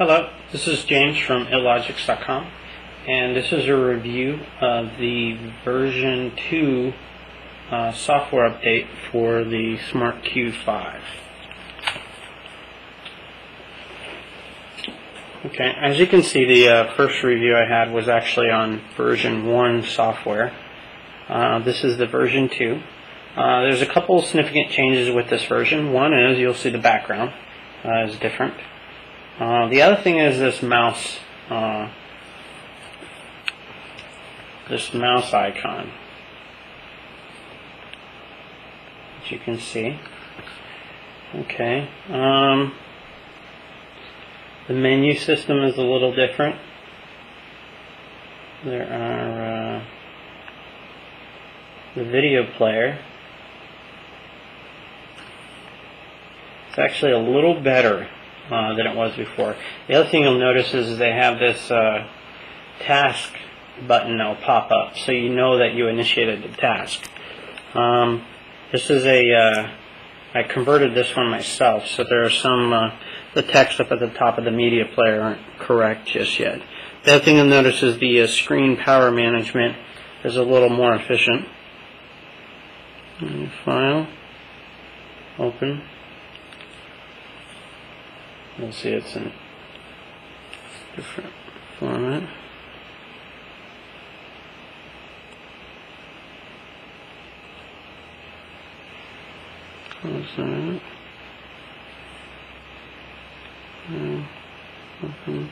Hello, this is James from Ill-logix.com, and this is a review of the version 2 uh, software update for the Smart Q5. Okay, as you can see, the uh, first review I had was actually on version 1 software. Uh, this is the version 2. Uh, there's a couple significant changes with this version. One is you'll see the background uh, is different. Uh, the other thing is this mouse, uh, this mouse icon, as you can see. Okay. Um, the menu system is a little different. There are uh, the video player. It's actually a little better uh, than it was before. The other thing you'll notice is they have this uh, task button that'll pop up, so you know that you initiated the task. Um, this is a uh, I converted this one myself, so there are some uh, the text up at the top of the media player aren't correct just yet. The other thing you'll notice is the uh, screen power management is a little more efficient. File, open. You'll see it's in different format. Close that. And open.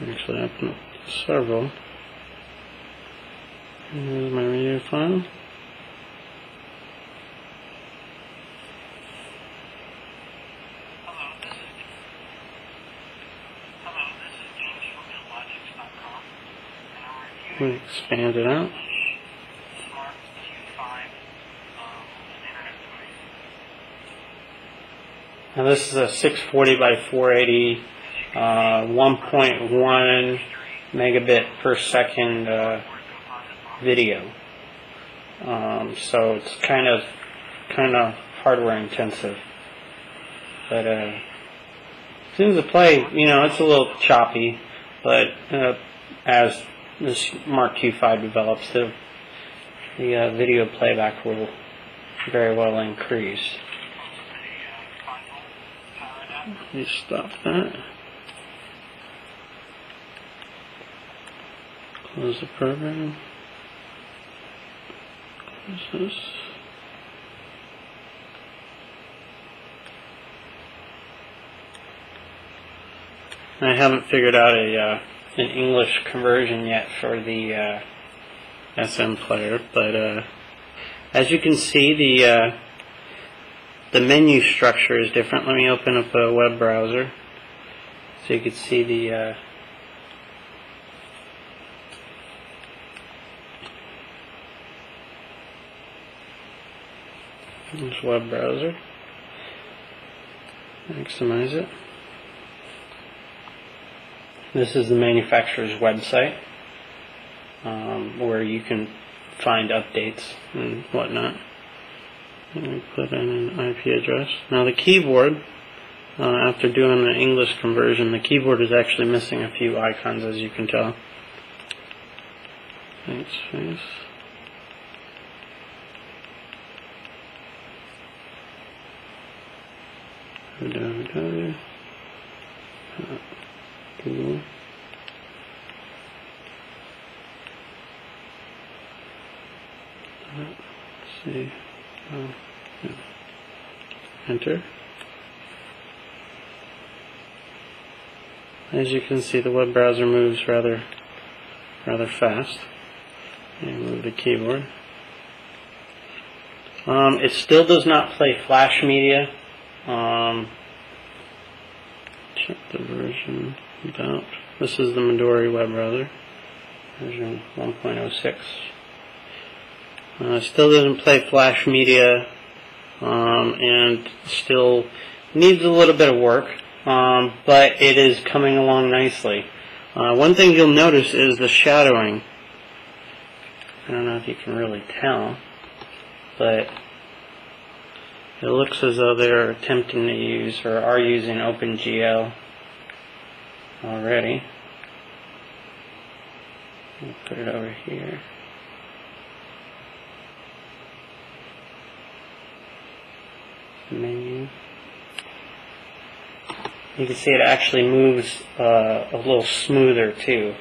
Actually, I open up several. Here's my radio file. Hello, this is Hello, this is James from Ill-logix.com, and I'm We expand it out. the Smart Q5 um, internet device. Now this is a 640 by 480, uh, 1.1 megabit per second uh, video. Um, so it's kind of kind of hardware intensive. But uh, as soon as the play, you know, it's a little choppy. But uh, as this Smart Q5 develops, the the uh, video playback will very well increase. You stop that. Close the program. Close this. I haven't figured out a uh, an English conversion yet for the uh, SM player, but uh, as you can see, the uh, the menu structure is different. Let me open up a web browser so you can see the this web browser. Maximize it. This is the manufacturer's website um, where you can find updates and whatnot. Me put in an IP address. Now the keyboard, uh, after doing the English conversion, the keyboard is actually missing a few icons as you can tell. Thanks, face. www. Uh, Google. Let's see. Oh, yeah. Enter. As you can see, the web browser moves rather, rather fast. And move the keyboard. Um, it still does not play flash media. Um, check the version about. This is the Midori web browser, version 1.06. Uh, still doesn't play Flash Media, um, and still needs a little bit of work, um, but it is coming along nicely. Uh, one thing you'll notice is the shadowing. I don't know if you can really tell, but it looks as though they're attempting to use or are using OpenGL already. Put it over here. Menu. You can see it actually moves uh, a little smoother too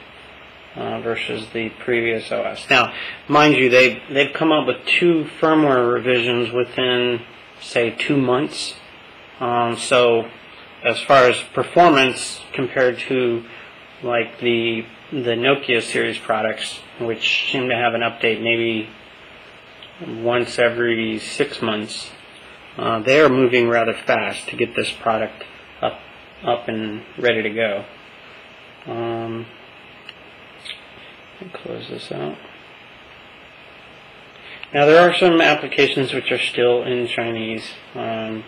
uh, versus the previous OS. Now, mind you, they they've come up with two firmware revisions within say two months. Um, so, as far as performance compared to like the the Nokia series products, which seem to have an update maybe once every six months, uh, they are moving rather fast to get this product up up and ready to go. Um, close this out. Now there are some applications which are still in Chinese. Um,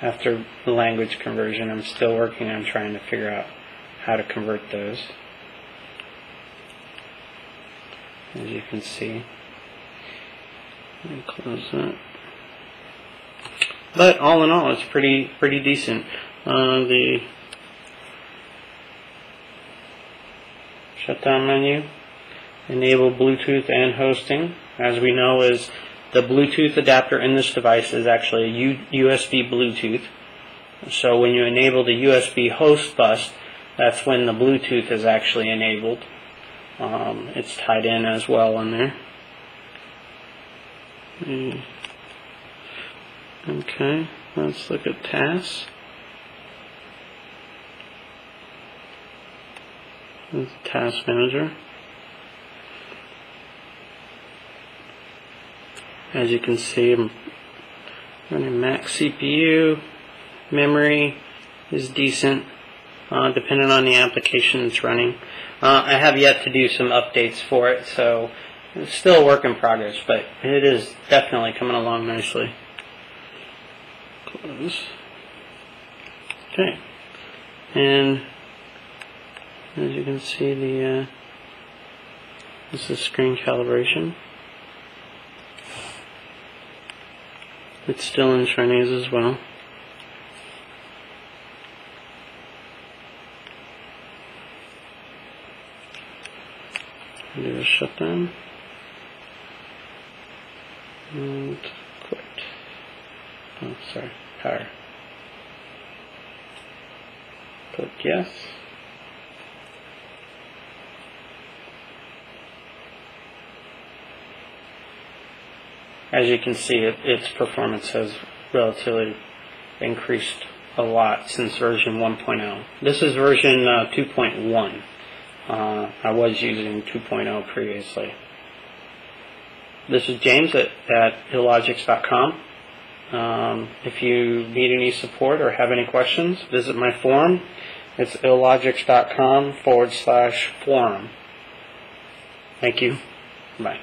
after the language conversion, I'm still working on trying to figure out how to convert those. As you can see. Close that. But all in all, it's pretty pretty decent. Uh, the shutdown menu, enable Bluetooth and hosting. As we know, is the Bluetooth adapter in this device is actually a U- USB Bluetooth. So when you enable the USB host bus, that's when the Bluetooth is actually enabled. Um, it's tied in as well in there. Mm. Okay, let's look at tasks. Task Manager. As you can see, I'm running max CPU. Memory is decent, uh, depending on the application it's running. Uh, I have yet to do some updates for it, so it's still a work in progress, but it is definitely coming along nicely. Close. Okay. And as you can see, the uh, this is screen calibration. It's still in Chinese as well. Do a shutdown. And quit. Oh, sorry. Power. Click yes. As you can see, it, its performance has relatively increased a lot since version 1.0. This is version uh, 2.1. Uh, I was using 2.0 previously. This is James at, at ill-logix.com. Um, if you need any support or have any questions, visit my forum. It's ill-logix.com forward slash forum. Thank you. Bye.